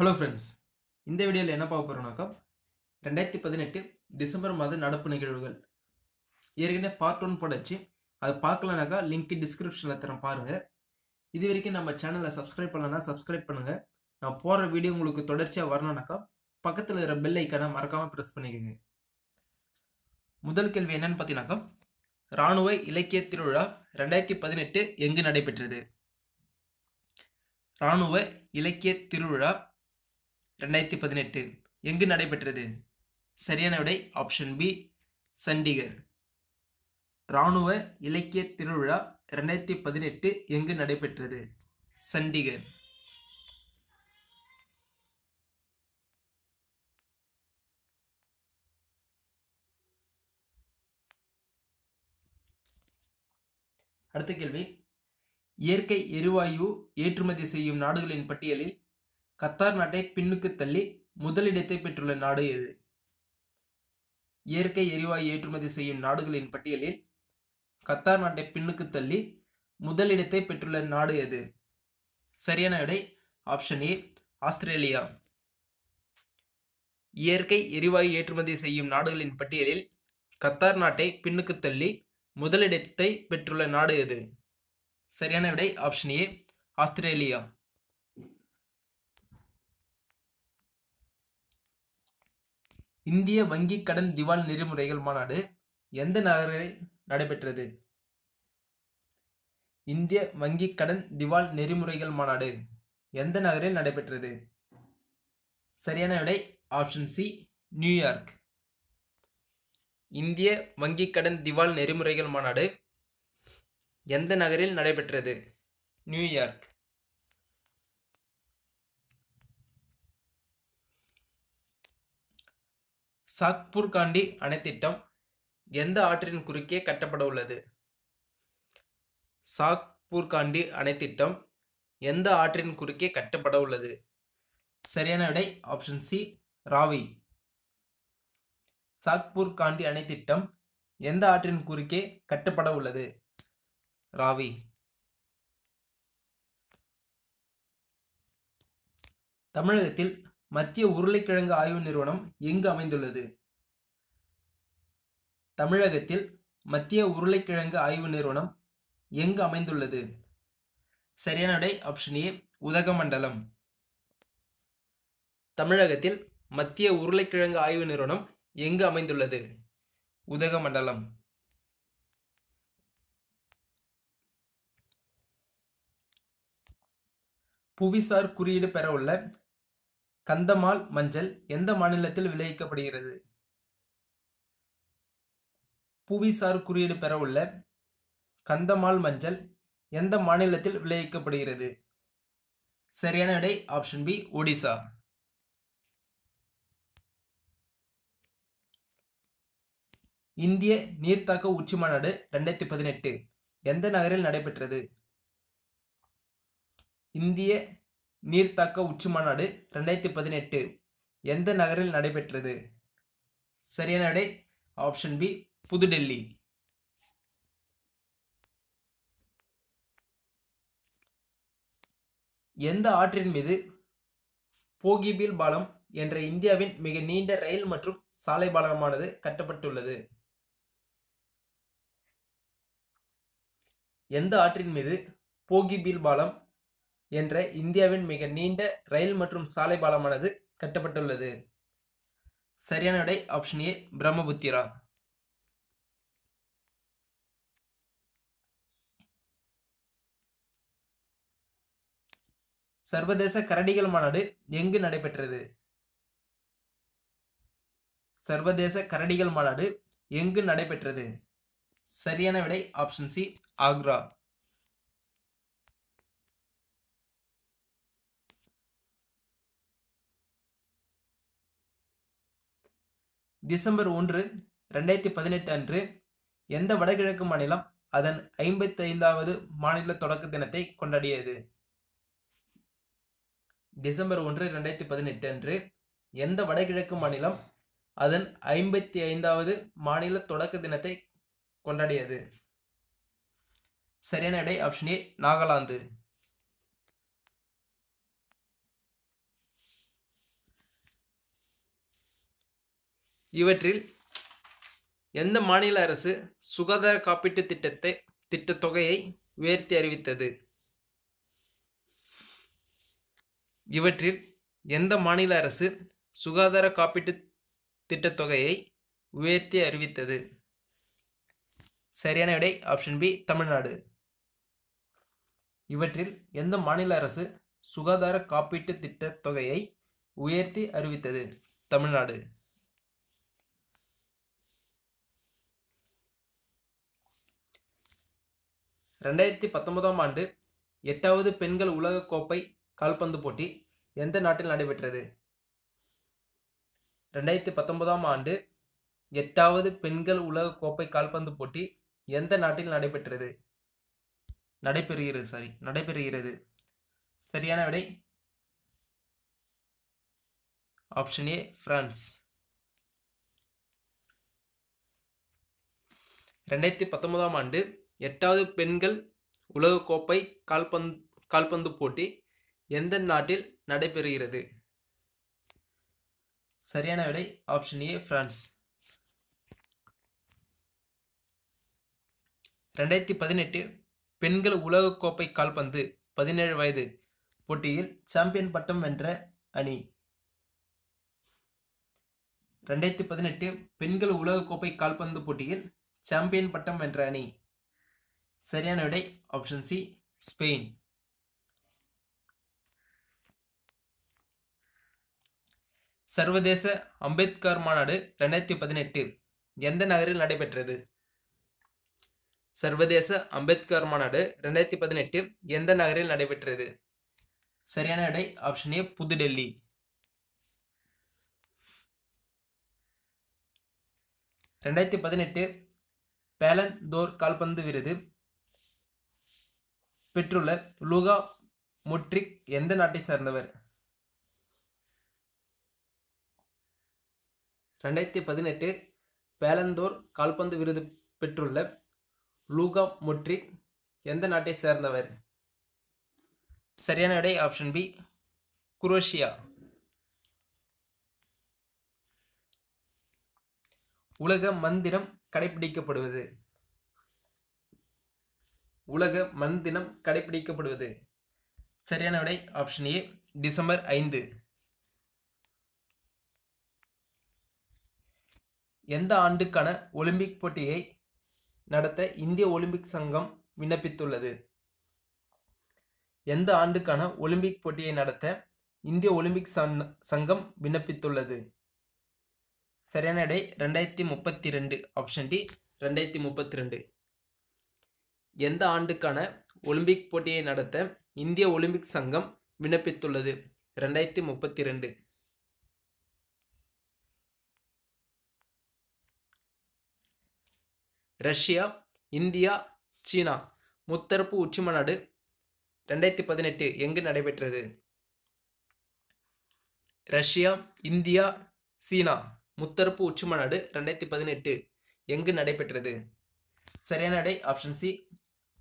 Hello friends இந்த வீடியோவில் என்ன பார்க்க போகிறோம்னாக்கா ரெண்டாயிரத்தி பதினெட்டு டிசம்பர் மாத நடப்பு நிகழ்வுகள். ஏற்கனவே பார்ட் ஒன் போடச்சு அது பார்க்கலனாக்கா லிங்க் டிஸ்கிரிப்ஷனில் தரேன் பாருங்கள் இது வரைக்கும் நம்ம சேனலை சப்ஸ்கிரைப் பண்ணலன்னா சப்ஸ்கிரைப் பண்ணுங்கள் நான் போடுற வீடியோ உங்களுக்கு தொடர்ச்சியாக வரணும்னாக்கா பக்கத்தில் இருக்கிற பெல் ஐக்கானை மறக்காமல் ப்ரெஸ் பண்ணிக்கோங்க. முதல் கேள்வி என்னன்னு பார்த்தீங்கன்னாக்கா இராணுவ இலக்கிய திருவிழா ரெண்டாயிரத்தி பதினெட்டு எங்கு நடைபெற்றது? இராணுவ இலக்கிய திருவிழா ரெண்டாயிரத்தி பதினெட்டு. எங்கு நடைபெற்றது? சரியான விடை ஆப்ஷன் பி சண்டிகர். இராணுவ இலக்கிய திருவிழா ரெண்டாயிரத்தி பதினெட்டு எங்கு நடைபெற்றது? சண்டிகர். அடுத்த கேள்வி. இயற்கை எரிவாயு ஏற்றுமதி செய்யும் நாடுகளின் பட்டியலில் கத்தார் நாட்டை பின்னுக்கு தள்ளி முதலிடத்தை பெற்றுள்ள நாடு எது? இயற்கை எரிவாயு ஏற்றுமதி செய்யும் நாடுகளின் பட்டியலில் கத்தார் நாட்டை பின்னுக்கு தள்ளி முதலிடத்தை பெற்றுள்ள நாடு எது? சரியான விடை ஆப்ஷன் ஏ ஆஸ்திரேலியா. இயற்கை எரிவாயு ஏற்றுமதி செய்யும் நாடுகளின் பட்டியலில் கத்தார் நாட்டை பின்னுக்கு தள்ளி முதலிடத்தை பெற்றுள்ள நாடு எது? சரியான விடை ஆப்ஷன் ஏ ஆஸ்திரேலியா. இந்திய வங்கி கடன் திவால் நெறிமுறைகள் மாநாடு எந்த நகரில் நடைபெற்றது? இந்திய வங்கி கடன் திவால் நெறிமுறைகள் மாநாடு எந்த நகரில் நடைபெற்றது? சரியான விடை ஆப்ஷன் சி நியூயார்க். இந்திய வங்கி கடன் திவால் நெறிமுறைகள் மாநாடு எந்த நகரில் நடைபெற்றது? நியூயார்க். சாக்பூர் காண்டி அணைத்திட்டம் எந்த ஆற்றின் குறுக்கே கட்டப்பட உள்ளது? சாக்பூர் காண்டி அணைத்திட்டம் எந்த ஆற்றின் குறுக்கே கட்டப்பட உள்ளது? சரியான விடை ஆப்ஷன் சி ராவி. சாக்பூர் காண்டி அணைத்திட்டம் எந்த ஆற்றின் குறுக்கே கட்டப்பட உள்ளது? ராவி. தமிழகத்தில் மத்திய உருளைக்கிழங்கு ஆய்வு நிறுவனம் எங்கு அமைந்துள்ளது? தமிழகத்தில் மத்திய உருளைக்கிழங்கு ஆய்வு நிறுவனம் எங்கு அமைந்துள்ளது? சரியான விடை ஆப்ஷன் ஏ உதகமண்டலம். தமிழகத்தில் மத்திய உருளைக்கிழங்கு ஆய்வு நிறுவனம் எங்கு அமைந்துள்ளது? உதகமண்டலம். புவிசார் குறியீடு பெற உள்ள கந்தமால் மஞ்சள் எந்த மாநிலத்தில் விளைவிக்கப்படுகிறது? புவிசார் குறியீடு பெற உள்ள கந்தமால் மஞ்சள் எந்த மாநிலத்தில் விளைவிக்கப்படுகிறது? சரியான விடை ஆப்ஷன் பி ஒடிசா. இந்திய நீர்த்தாக்க உச்சி மாநாடு ரெண்டாயிரத்தி பதினெட்டு எந்த நகரில் நடைபெற்றது? இந்திய நீர்த்தாக்க உச்சி மாநாடு ரெண்டாயிரத்தி பதினெட்டு. எந்த நகரில் நடைபெற்றது? சரியான விடை ஆப்ஷன் பி புதுடெல்லி. எந்த ஆற்றின் மீது போகிபில் பாலம் என்ற இந்தியாவின் மிக நீண்ட ரயில் மற்றும் சாலை பாலமானது கட்டப்பட்டுள்ளது? எந்த ஆற்றின் மீது போகிபில் பாலம் என்ற இந்தியாவின் மிக நீண்ட ரயில் மற்றும் சாலை பாலமானது கட்டப்பட்டுள்ளது. சரியான விடை ஆப்ஷன் ஏ பிரம்மபுத்திரா. சர்வதேச கரடிகள் மாநாடு எங்கு நடைபெற்றது? சர்வதேச கரடிகள் மாநாடு எங்கு நடைபெற்றது? சரியான விடை ஆப்ஷன் சி ஆக்ரா. டிசம்பர் ஒன்று ரெண்டாயிரத்தி பதினெட்டு அன்று எந்த வடகிழக்கு மாநிலம் அதன் ஐம்பத்தைந்தாவது மாநில தொடக்க தினத்தை கொண்டாடியது? டிசம்பர் ஒன்று ரெண்டாயிரத்தி பதினெட்டு அன்று எந்த வடகிழக்கு மாநிலம் அதன் ஐம்பத்தி ஐந்தாவது மாநில தொடக்க தினத்தை கொண்டாடியது? சரியான விடை ஆப்ஷன் ஏ நாகாலாந்து. இவற்றில் எந்த மாநில அரசு சுகாதார காப்பீட்டு திட்டத்தை திட்டத் தொகையை உயர்த்தி அறிவித்தது? இவற்றில் எந்த மாநில அரசு சுகாதார காப்பீட்டு திட்டத் தொகையை உயர்த்தி அறிவித்தது? சரியான விடை ஆப்ஷன் பி தமிழ்நாடு. இவற்றில் எந்த மாநில அரசு சுகாதார காப்பீட்டு திட்டத் தொகையை உயர்த்தி அறிவித்தது? தமிழ்நாடு. ரெண்டாயிரத்தி பத்தொன்பதாம் ஆண்டு எட்டாவது பெண்கள் உலகக்கோப்பை கால்பந்து போட்டி எந்த நாட்டில் நடைபெற்றது? ரெண்டாயிரத்தி பத்தொன்பதாம் ஆண்டு எட்டாவது பெண்கள் உலகக்கோப்பை கால்பந்து போட்டி எந்த நாட்டில் நடைபெற்றது? நடைபெறுகிறது சாரி நடைபெறுகிறது. சரியான விடை? ஆப்ஷன் ஏ பிரான்ஸ் ரெண்டாயிரத்தி பத்தொன்பதாம் ஆண்டு எட்டாவது பெண்கள் உலகக்கோப்பை கால்பந்து கால்பந்து போட்டி எந்த நாட்டில் நடைபெறுகிறது? சரியான விடை ஆப்ஷன் ஏ பிரான்ஸ் ரெண்டாயிரத்தி பதினெட்டு பெண்கள் உலகக்கோப்பை கால்பந்து பதினேழு வயது போட்டியில் சாம்பியன் பட்டம் வென்ற அணி. ரெண்டாயிரத்தி பதினெட்டு பெண்கள் உலகக்கோப்பை கால்பந்து போட்டியில் சாம்பியன் பட்டம் வென்ற அணி. சரியான விடை ஆப்ஷன் சி ஸ்பெயின் சர்வதேச அம்பேத்கர் மாநாடு ரெண்டாயிரத்தி பதினெட்டு. எந்த நகரில் நடைபெற்றது? சர்வதேச அம்பேத்கர் மாநாடு ரெண்டாயிரத்தி பதினெட்டு. எந்த நகரில் நடைபெற்றது? சரியான விடை ஆப்ஷன் ஏ புதுடெல்லி. ரெண்டாயிரத்தி பதினெட்டு பேலன் தோர் கால்பந்து விருது. பெற்றுள்ள லூகா முட்ரிக் எந்த நாட்டை சேர்ந்தவர்? ரெண்டாயிரத்தி பதினெட்டு பேலந்தோர் கால்பந்து விருது பெற்றுள்ள லூகா முட்ரிக் எந்த நாட்டை சேர்ந்தவர்? சரியான விடை ஆப்ஷன் பி குரோஷியா. உலக மந்திரம் கடைபிடிக்கப்படுவது உலக மண் தினம் கடைபிடிக்கப்படுவது சரியான விடை ஆப்ஷன் ஏ டிசம்பர் ஐந்து. எந்த ஆண்டுக்கான ஒலிம்பிக் போட்டியை நடத்த இந்திய ஒலிம்பிக் சங்கம் விண்ணப்பித்துள்ளது? எந்த ஆண்டுக்கான ஒலிம்பிக் போட்டியை நடத்த இந்திய ஒலிம்பிக் சங்- சங்கம் விண்ணப்பித்துள்ளது? சரியான எடை ரெண்டாயிரத்தி முப்பத்தி ரெண்டு. ஆப்ஷன் டி ரெண்டாயிரத்தி முப்பத்தி ரெண்டு. எந்த ஆண்டுக்கான ஒலிம்பிக் போட்டியை நடத்த இந்திய ஒலிம்பிக் சங்கம் விண்ணப்பித்துள்ளது? ரெண்டாயிரத்தி முப்பத்தி ரெண்டு ரஷ்யா இந்தியா சீனா. முத்தரப்பு உச்சிமாநாடு ரெண்டாயிரத்தி பதினெட்டு எங்கு நடைபெற்றது? ரஷ்யா இந்தியா சீனா. முத்தரப்பு உச்சிமாநாடு ரெண்டாயிரத்தி பதினெட்டு எங்கு நடைபெற்றது? சரியான ஆப்ஷன் சி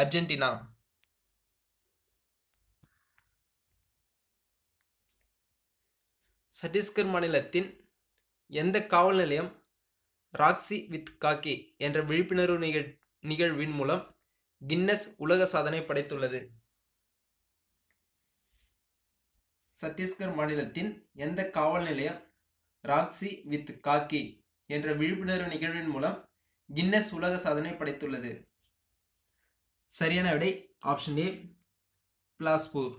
அர்ஜென்டினா. சட்டீஸ்கர் மாநிலத்தின் எந்த காவல் நிலையம் ராக்ஸி வித் காக்கி என்ற விழிப்புணர்வு நிகழ் நிகழ்வின் மூலம் கின்னஸ் உலக சாதனை படைத்துள்ளது? சத்தீஸ்கர் மாநிலத்தின் எந்த காவல் நிலையம் ராக்ஸி வித் காக்கி என்ற விழிப்புணர்வு நிகழ்வின் மூலம் கின்னஸ் உலக சாதனை படைத்துள்ளது? சரியான விடை ஆப்ஷன் ஏ பிலாஸ்பூர்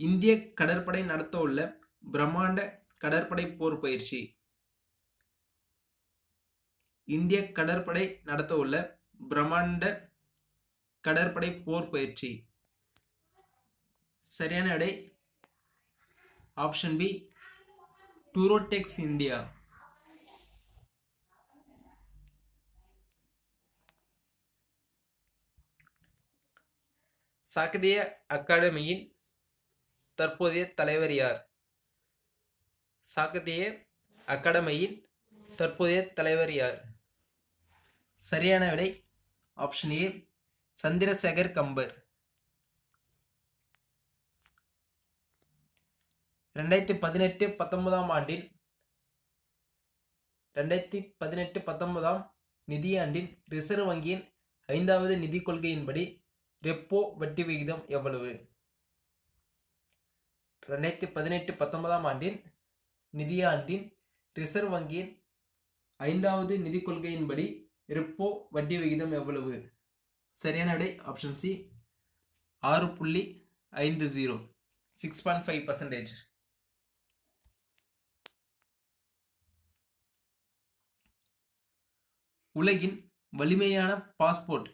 இந்திய கடற்படை நடத்தவுள்ள பிரம்மாண்ட கடற்படை போர் பயிற்சி. இந்திய கடற்படை நடத்தவுள்ள பிரம்மாண்ட கடற்படை போர் பயிற்சி. சரியான விடை ஆப்ஷன் பி டூரோடெக்ஸ் இந்தியா சாகித்ய அகாடமியின் தற்போதைய தலைவர் யார்? சாகித்ய அகாடமியின் தற்போதைய தலைவர் யார்? சரியான விடை ஆப்ஷன் ஏ சந்திரசேகர் கம்பர். ரெண்டாயிரத்தி பதினெட்டு பத்தொன்பதாம் ஆண்டின் ரெண்டாயிரத்தி பதினெட்டு பத்தொன்பதாம் நிதியாண்டின் ரிசர்வ் வங்கியின் ஐந்தாவது நிதிக் கொள்கையின்படி ரெப்போ வட்டி விகிதம் எவ்வளவு? ரெண்டாயிரத்தி பதினெட்டு பத்தொன்பதாம் ஆண்டின் நிதியாண்டின் ரிசர்வ் வங்கியின் ஐந்தாவது நிதிக் கொள்கையின்படி ரெப்போ வட்டி விகிதம் எவ்வளவு? சரியான விடை ஆப்ஷன் சி ஆறு புள்ளி ஐந்து zero six point five percentage உலகின் வலிமையான பாஸ்போர்ட்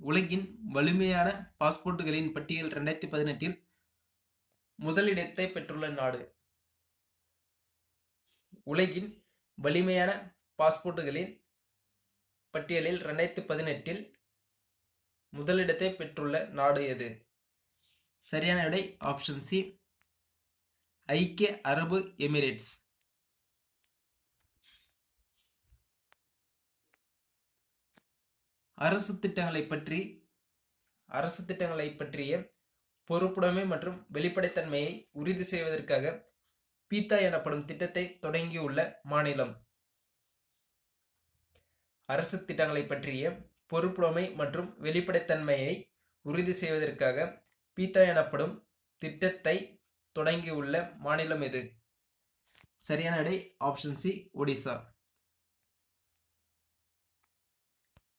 உலகின் வலிமையான பாஸ்போர்ட்டுகளின் பட்டியல் ரெண்டாயிரத்தி பதினெட்டில் முதலிடத்தை பெற்றுள்ள நாடு. உலகின் வலிமையான பாஸ்போர்ட்டுகளின் பட்டியலில் ரெண்டாயிரத்தி பதினெட்டில் முதலிடத்தை பெற்றுள்ள நாடு எது? சரியான விடை ஆப்ஷன் சி ஐக்கிய அரபு எமிரேட்ஸ். அரசு திட்டங்களை பற்றி அரசு திட்டங்களை பற்றிய பொறுப்புடைமை மற்றும் வெளிப்படைத்தன்மையை உறுதி செய்வதற்காக பீத்தா எனப்படும் திட்டத்தை தொடங்கியுள்ள மாநிலம். அரசு திட்டங்களை பற்றிய பொறுப்புடைமை மற்றும் வெளிப்படைத்தன்மையை உறுதி செய்வதற்காக பீத்தா எனப்படும் திட்டத்தை தொடங்கியுள்ள மாநிலம் எது? சரியான விடை option C Odisha.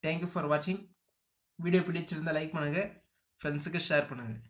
Thank you for வாட்சிங் வீடியோ பிடிச்சிருந்தா லைக் பண்ணுங்கள் ஃப்ரெண்ட்ஸுக்கு ஷேர் பண்ணுங்கள்